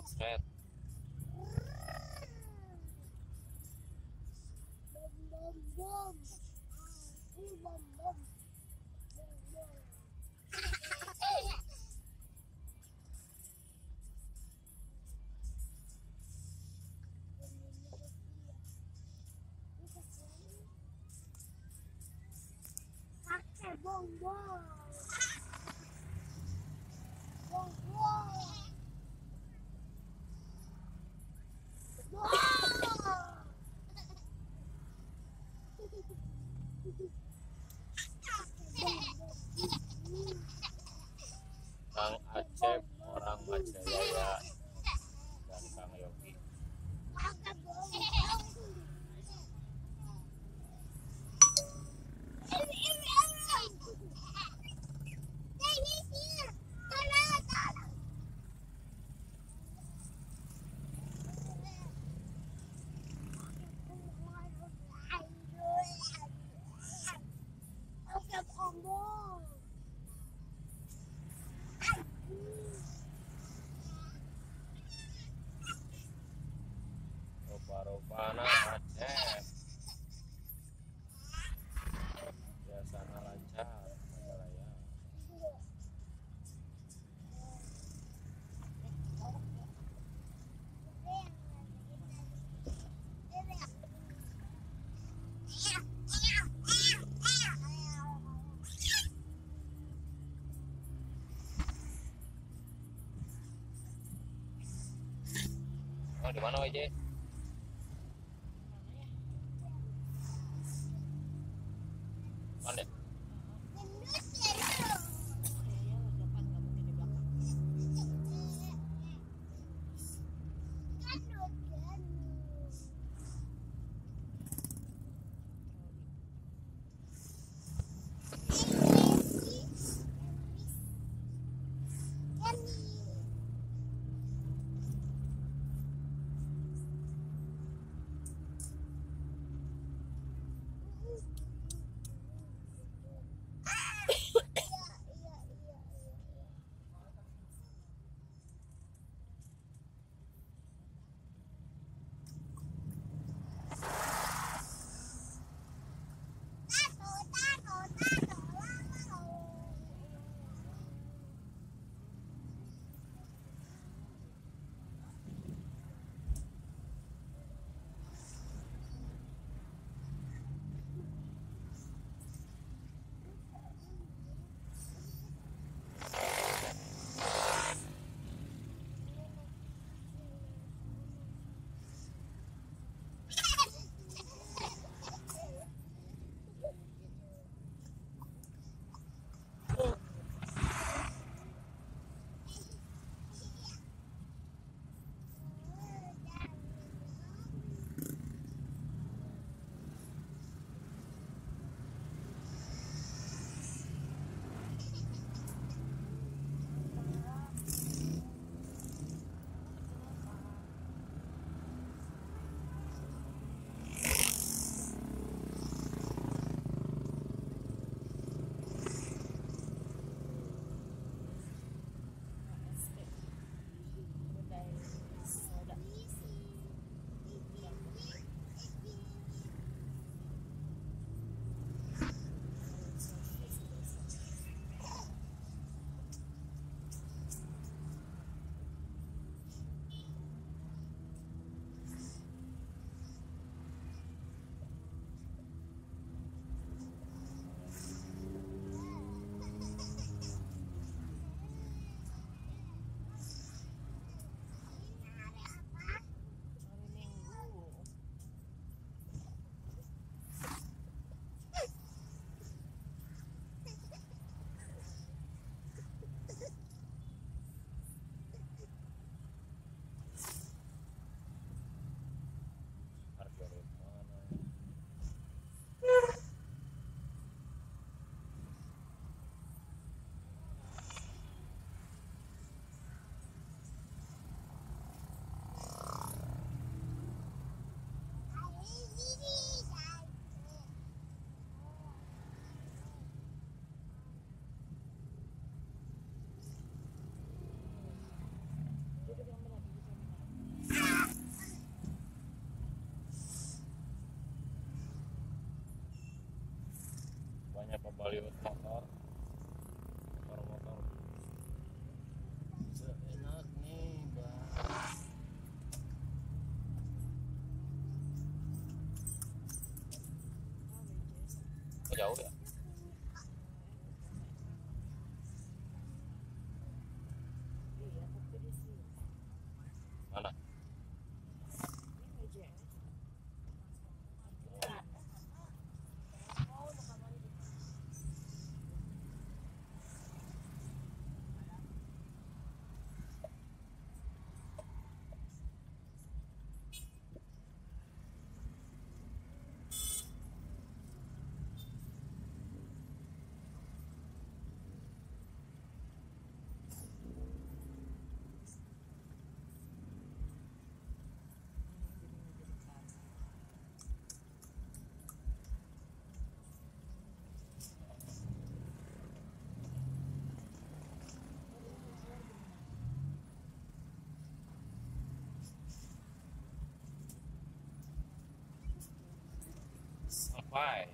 Buset. bom bom Ini di mana WJ? Hollywood motor motor-motor seenak nih bang Oh, jauh Why?